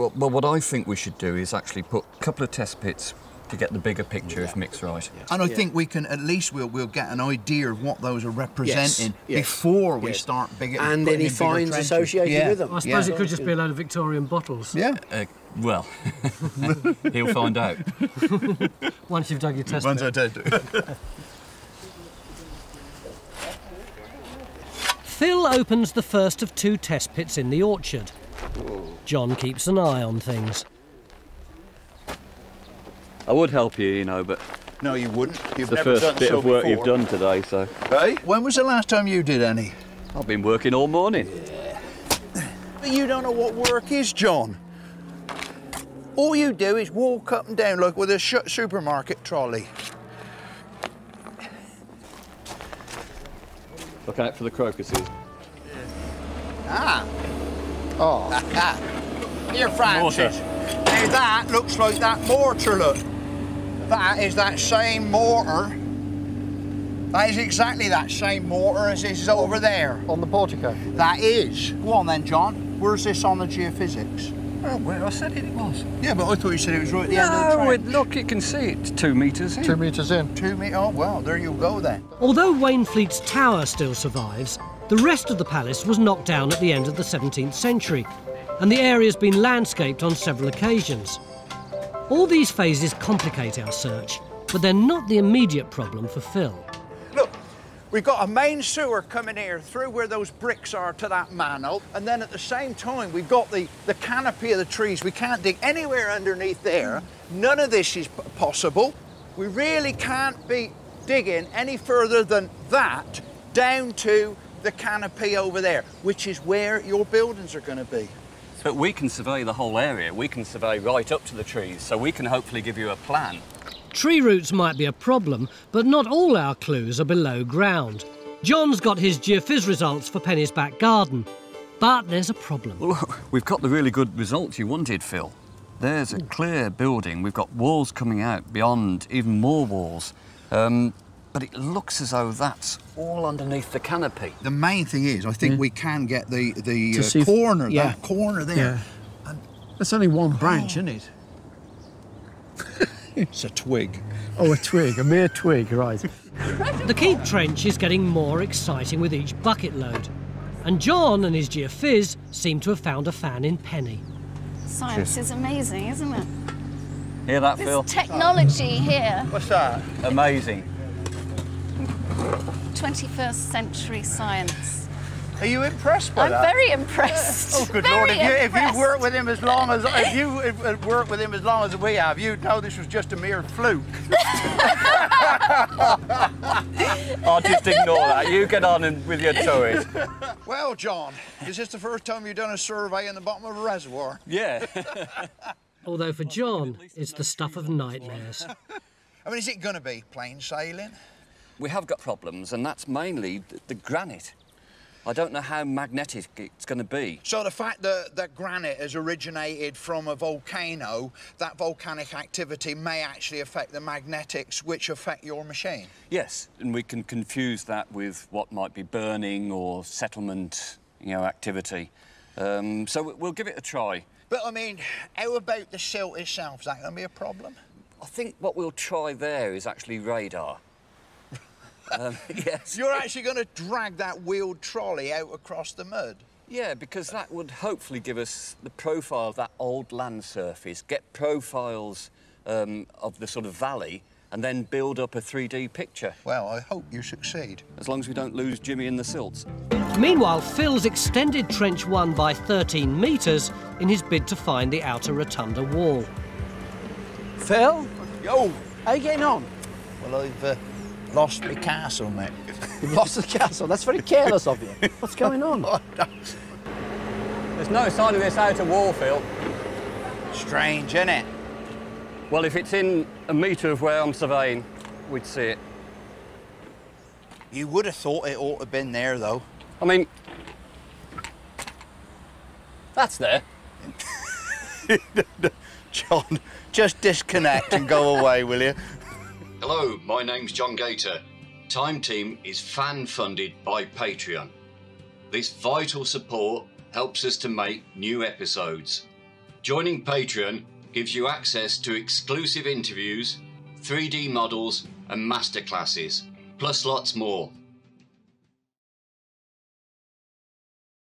Well, well, what I think we should do is actually put a couple of test pits to get the bigger picture if mixed right. And I think we can at least we'll we'll get an idea of what those are representing yes, before we yes. start bigger. And putting any in bigger fines associated Yeah, with them. I suppose yeah. it could just be a load of Victorian bottles. Yeah. Uh, well, he'll find out. Once you've dug your test. Ones pit. I did. Phil opens the first of two test pits in the orchard. John keeps an eye on things. I would help you, you know, but No, you wouldn't. You've the never first done bit so of work before. you've done today, so Hey, when was the last time you did any? I've been working all morning. But you don't know what work is, John. All you do is walk up and down like with a sh- supermarket trolley. Look out for the crocuses. Ah. Oh. Here, Francis. Now that looks like that mortar, look. That is that same mortar. That is exactly that same mortar as is over there. On the portico. That is. Go on then, John. Where's this on the geophysics? Oh, well, I said it was. Yeah, but I thought you said it was right at the end of the No, it, look, you can see it. Two metres in. Two metres in. Two me. Oh well, there you go then. Although Wainfleet's tower still survives, the rest of the palace was knocked down at the end of the 17th century, and the area's been landscaped on several occasions. All these phases complicate our search, but they're not the immediate problem for Phil. Look, we've got a main sewer coming here through where those bricks are to that manhole, and then at the same time we've got the, the canopy of the trees. We can't dig anywhere underneath there. None of this is possible. We really can't be digging any further than that down to the canopy over there, which is where your buildings are going to be. But we can survey the whole area. We can survey right up to the trees, so we can hopefully give you a plan. Tree roots might be a problem, but not all our clues are below ground. John's got his geophys results for Penny's back garden, but there's a problem. Well, look, we've got the really good results you wanted, Phil. There's a clear building. We've got walls coming out beyond, even more walls. Um, but it looks as though that's all underneath the canopy. The main thing is, I think we can get the the uh, see if- corner, yeah. that corner there. Yeah. That's only one branch, isn't it? It's a twig. Oh, a twig, a mere twig, right. The keep trench is getting more exciting with each bucket load, and John and his geophys seem to have found a fan in Penny. Science is amazing, isn't it? Hear that, This Phil? technology here, What's that? Amazing. 21st century science. Are you impressed by that? I'm very impressed. Oh, good very lord! If you if you worked with him as long as if you if, uh, worked with him as long as we have, you'd know this was just a mere fluke. I'll just ignore that. You get on and, with your toys. Well, John, is this the first time you've done a survey in the bottom of a reservoir? Yeah. Although for John, it's the stuff of nightmares. I mean, is it going to be plain sailing? We have got problems, and that's mainly the, the granite. I don't know how magnetic it's going to be. So the fact that, that granite has originated from a volcano, that volcanic activity may actually affect the magnetics which affect your machine. Yes, and we can confuse that with what might be burning or settlement, you know, activity. Um, so we- we'll give it a try. But I mean, how about the silt itself? Is that going to be a problem? I think what we'll try there is actually radar. Um, yes. You're actually going to drag that wheeled trolley out across the mud. Yeah, because that would hopefully give us the profile of that old land surface, get profiles um, of the sort of valley, and then build up a 3D picture, Well, I hope you succeed. as long as we don't lose Jimmy in the silts. Meanwhile, Phil's extended Trench 1 by 13 metres in his bid to find the outer rotunda wall. Phil, Yo! how you getting on? Well, I've uh, lost my castle, mate. You've lost the castle. That's very careless of you. What's going on? There's no sign of this outer wall, Phil. Strange, isn't it? Well, if it's in a metre of where I'm surveying, we'd see it. You would have thought it ought to have been there, though. I mean, that's there. John, just disconnect and go away, will you? Hello, my name's John Gater. Time Team is fan funded by Patreon. This vital support helps us to make new episodes. Joining Patreon gives you access to exclusive interviews, 3D models, and masterclasses, plus lots more.